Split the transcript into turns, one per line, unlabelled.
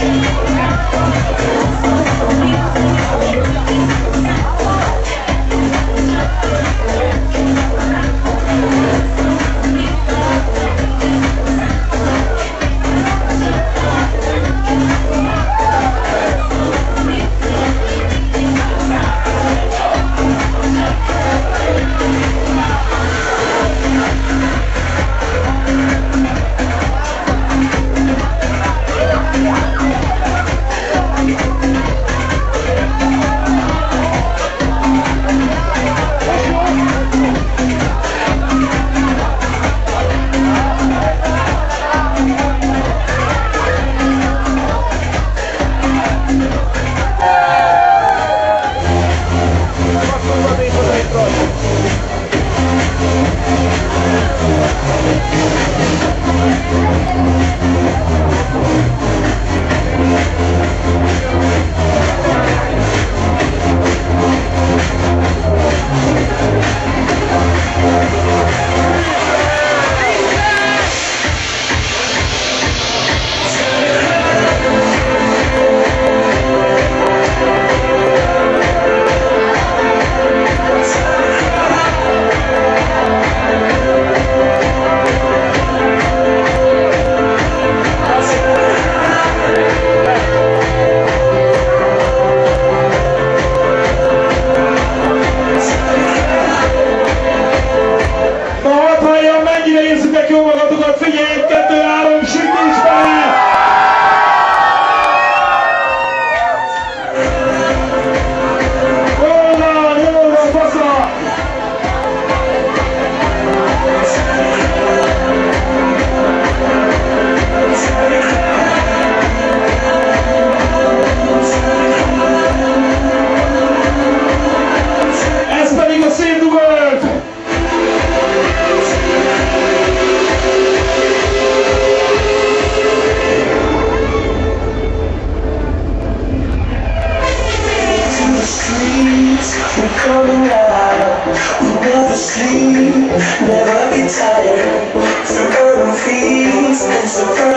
Música 给我们的这个指。
so